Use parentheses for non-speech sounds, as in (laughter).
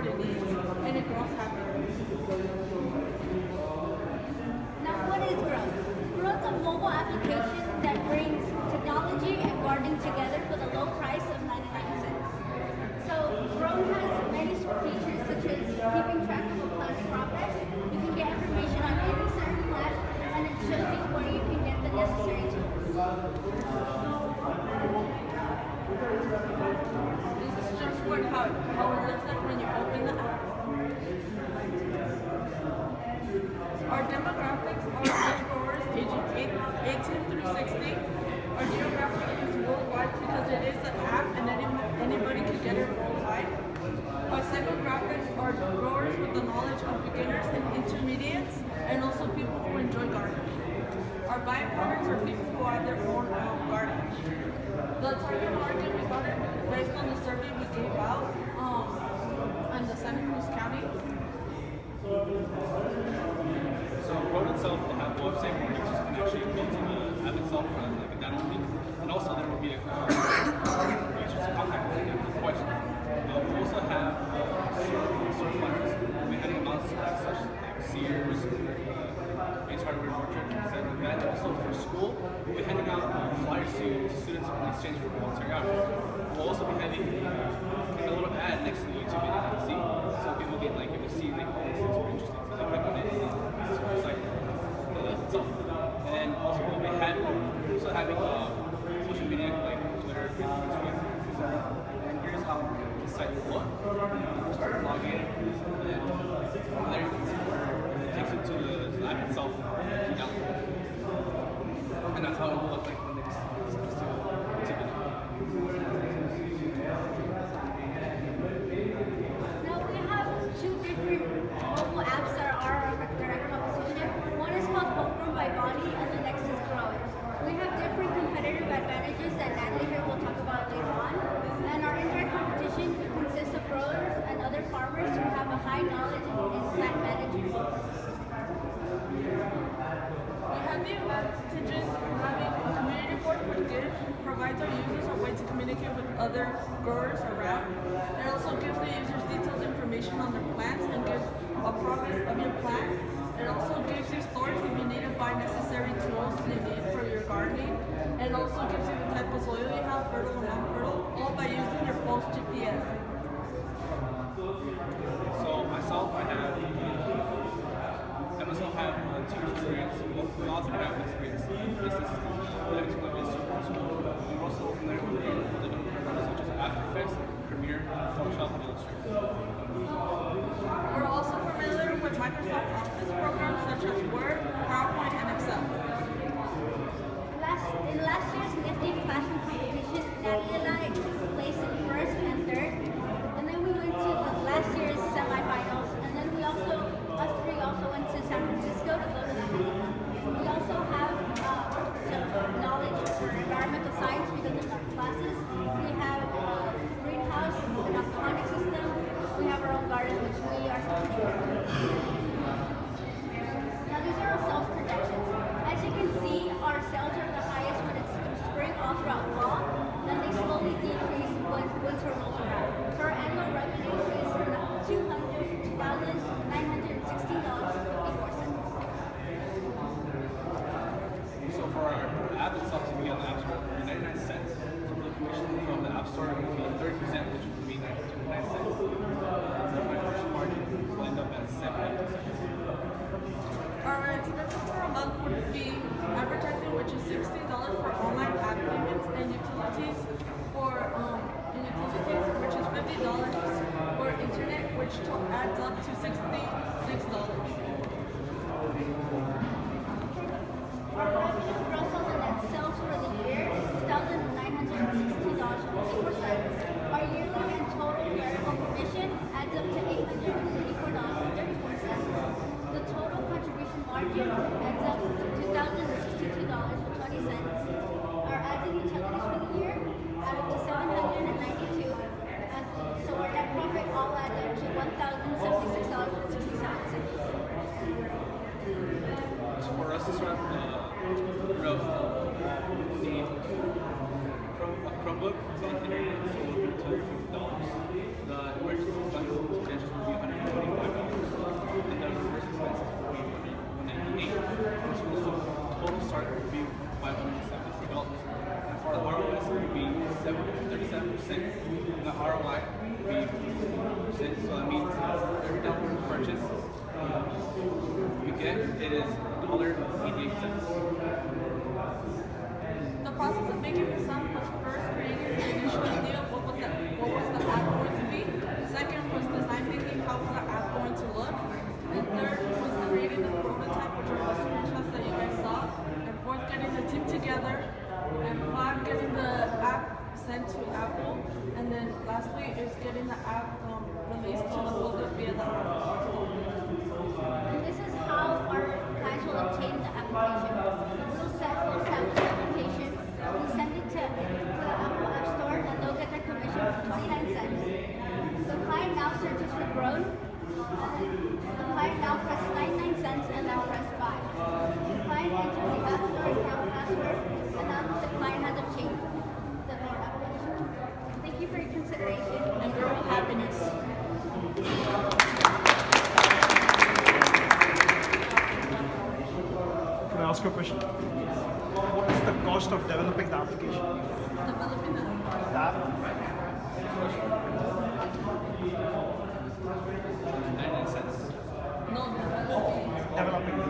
what it needs and it grows happy. Now, what is Grow? Grow's a mobile application that brings technology and gardening together for the low price of 99 cents. So, Grow has many features such as keeping track of a plant's progress. You can get information on any certain plant, and it shows you where you can get the necessary tools. This is just what how, how it looks like when you open the app. Our demographics are age growers aging 18 through 60. Our geographic is worldwide because it is an app and any, anybody can get it worldwide. Our psychographics are growers with the knowledge of beginners and intermediates and also people who enjoy gardening. Our buying partners are people who have their own um, garden. The target market we got it based on the survey we gave out um, on the Santa Cruz County. So Grow itself will have a website where users can actually go to the app itself for like a download link, and also there will be a uh, (coughs) features to contact have questions. Uh, we also have uh, sort. We're handing them out like such like Sears, uh, Ace Hardware Orchard, things like that. Also for school, we'll be handing out uh, flyers to, students in exchange for voluntary hours. We'll also be having uh, a little ad next to the YouTube video you can see, so people get like if you see like oh this is interesting, so they click on it and it's super exciting. Uh, itself. We'll be having also having uh, social media like Twitter, Facebook. And here's how the site will look. You start logging in, and then from there you can see where it takes you to the, app itself. And that's how it will look like when it's, it's, it's to, to the Now we have two different mobile apps that are our direct competition. One is called Homegrown by Bonnie and the next is Grow. We have different competitive advantages that Natalie here will talk about later on. And our indirect competition consists of growers and other farmers who have a high knowledge in, in plant management. We have the advantages of having a community board which gives, Uh, provides our users a way to communicate with other growers around. It also gives the users detailed information on their plants and gives a progress of your plant. It also gives you necessary tools need for your gardening. Also gives you the type of soil you have, fertile and non-fertile, all by using your phone's GPS. So myself, I have, uh, I myself have uh, two years experience. Well, we all three have experience. This is uh, the expert is super school. We're also familiar with the, the different programs such as After Effects, Premiere, Photoshop, and Illustrator. We're also familiar with Microsoft Office programs such as Word, PowerPoint, and Excel. Last, in last year's NFTE Classroom competition, I placed in first and third. And then we went to the last year's semifinals. And then we also, us three also went to San Francisco to go to the We also have uh, some knowledge for environmental science because of our classes. We have a greenhouse, an aquaponic system. Garden, which we are now these are our sales projections. As you can see, our sales are the highest when it's through spring all throughout fall. Then they slowly decrease when winter rolls around. So our annual revenue is two hundred two thousand nine hundred sixteen dollars and fifty-four cents. So for our app itself to be on the App Store, it would be 99 cents. So for the commission from the App Store, it would be 30%, which would be 99 cents. So my commission margin will end up at 70 Our expenses for a month would be advertising, which is sixteen dollars for online app payments, and utilities for um, and utilities, which is fifty dollars for internet, which adds up to sixty-six dollars. Our revenue gross sales for the year is two thousand nine hundred sixteen dollars and fifty-four cents. Our yearly and total variable commission adds up to eight hundred and thirty-four dollars and thirty-four cents. The total contribution margin adds up to like we percent. So that means every dollar purchase uh, you get, it is dollar eighty-eight cents. The process of making the sum was first creating the initial idea of what was the what was the ad to be. The Second was design thinking, how was the lastly is getting the app um, released to the world via the ask you a question? What is the cost of developing the application? Developing the app? No, developing.